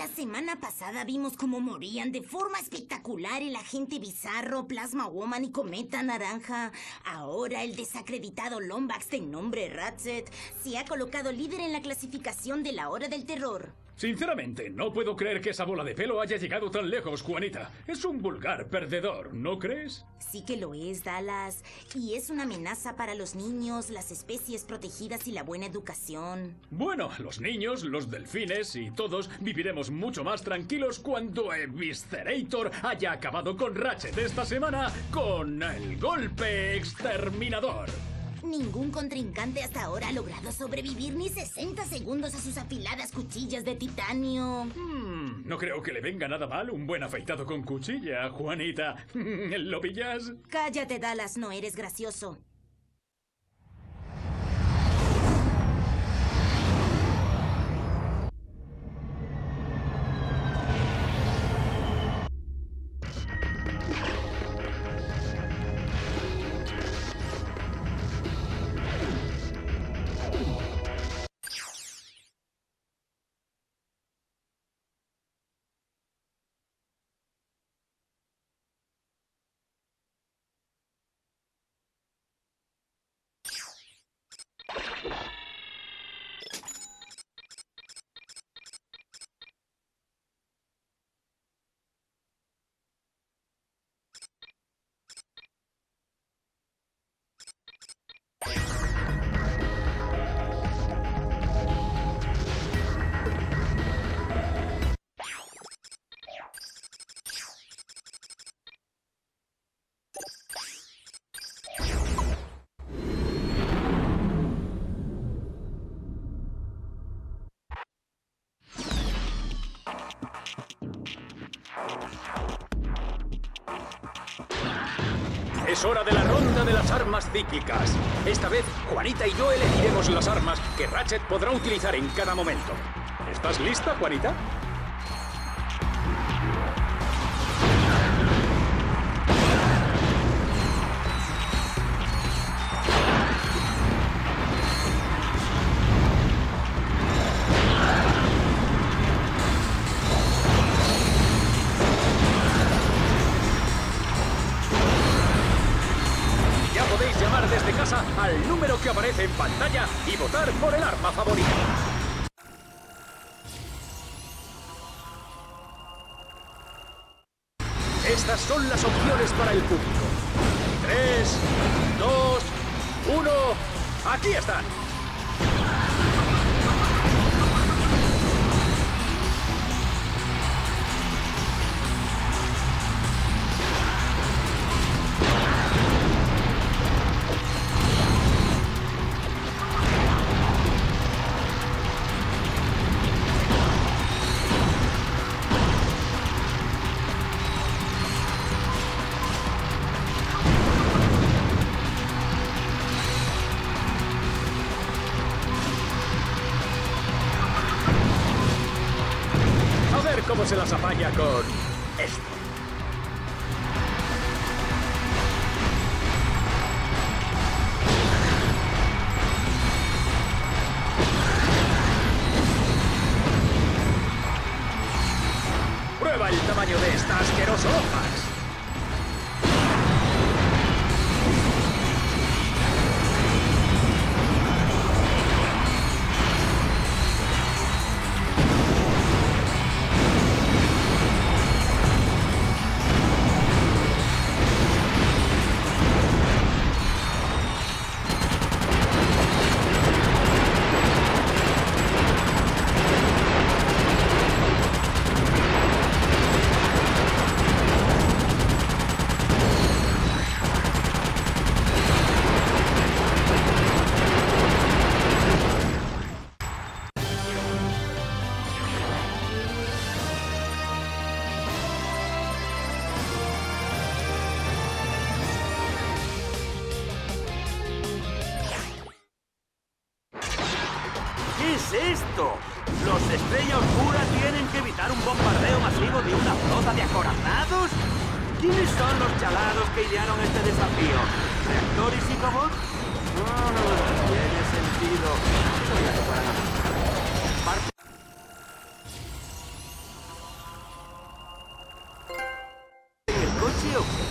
La semana pasada vimos cómo morían de forma espectacular el agente bizarro, Plasma Woman y Cometa Naranja. Ahora el desacreditado Lombax de nombre Ratchet se ha colocado líder en la clasificación de la hora del terror. Sinceramente, no puedo creer que esa bola de pelo haya llegado tan lejos, Juanita. Es un vulgar perdedor, ¿no crees? Sí que lo es, Dallas. Y es una amenaza para los niños, las especies protegidas y la buena educación. Bueno, los niños, los delfines y todos viviremos mucho más tranquilos cuando Eviscerator haya acabado con Ratchet esta semana con el golpe exterminador. Ningún contrincante hasta ahora ha logrado sobrevivir ni 60 segundos a sus afiladas cuchillas de titanio. Hmm, no creo que le venga nada mal un buen afeitado con cuchilla, Juanita. ¿Lo pillas? Cállate, Dallas, no eres gracioso. Es hora de la ronda de las armas cíclicas. Esta vez, Juanita y yo elegiremos las armas que Ratchet podrá utilizar en cada momento. ¿Estás lista, Juanita? Desde casa al número que aparece en pantalla y votar por el arma favorita. Estas son las opciones para el público. 3, 2, 1. Aquí están. Cómo se las apaña con esto. es esto? ¿Los de Estrella Oscura tienen que evitar un bombardeo masivo de una flota de acorazados? ¿Quiénes son los chalados que idearon este desafío? ¿Reactor y psicobot? No, no, tiene sentido. Eso ¿En el coche o qué?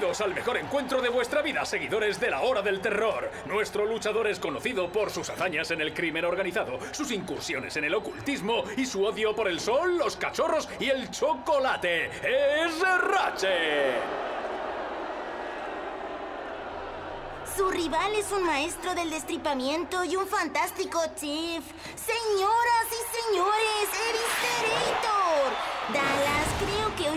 Bienvenidos al mejor encuentro de vuestra vida, seguidores de la Hora del Terror. Nuestro luchador es conocido por sus hazañas en el crimen organizado, sus incursiones en el ocultismo y su odio por el sol, los cachorros y el chocolate. ¡Es Ratchet! Su rival es un maestro del destripamiento y un fantástico chief. Señoras y señores, creo que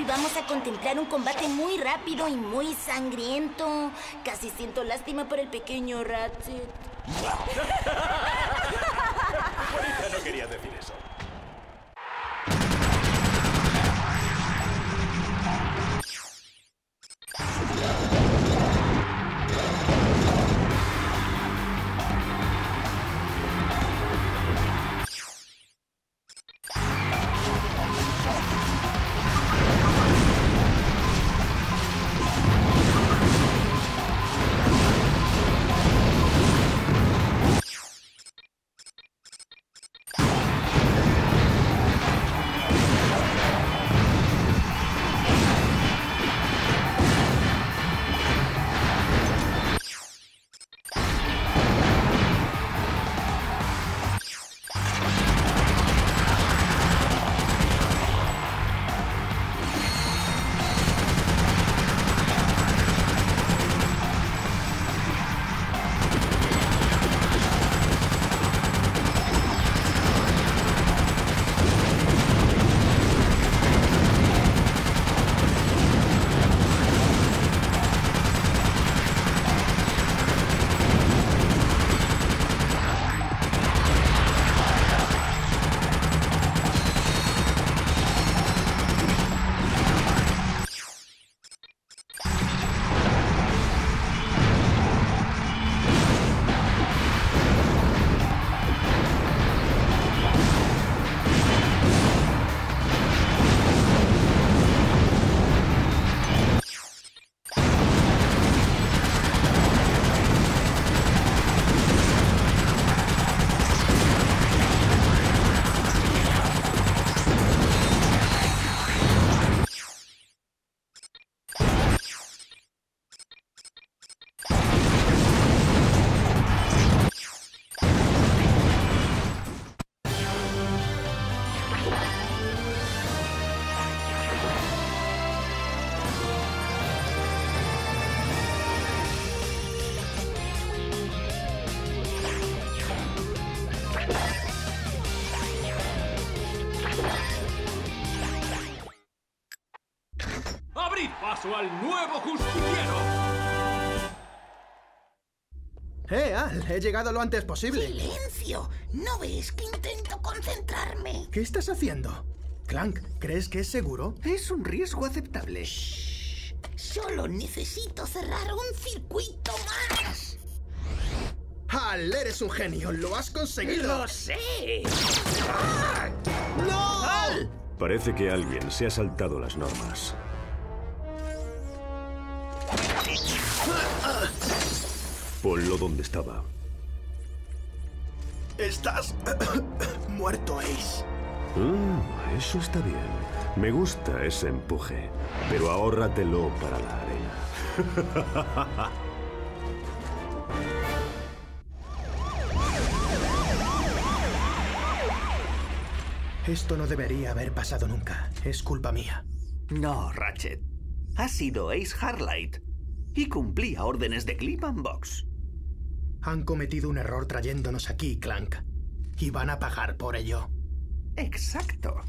vamos a contemplar un combate muy rápido y muy sangriento. Casi siento lástima por el pequeño Ratchet. no quería decir eso. Paso al nuevo justiciero. ¡Eh, Al! He llegado lo antes posible. ¡Silencio! ¿No ves que intento concentrarme? ¿Qué estás haciendo? Clank, ¿crees que es seguro? Es un riesgo aceptable. Solo necesito cerrar un circuito más. ¡Al! Eres un genio. ¡Lo has conseguido! ¡Lo sé! ¡No! ¡Al! Parece que alguien se ha saltado las normas. Ponlo donde estaba. Estás muerto, Ace. Mm, eso está bien. Me gusta ese empuje, pero ahórratelo para la arena. Esto no debería haber pasado nunca. Es culpa mía. No, Ratchet. Ha sido Ace Harlight. Y cumplía órdenes de Clip and Box. Han cometido un error trayéndonos aquí, Clank. Y van a pagar por ello. Exacto.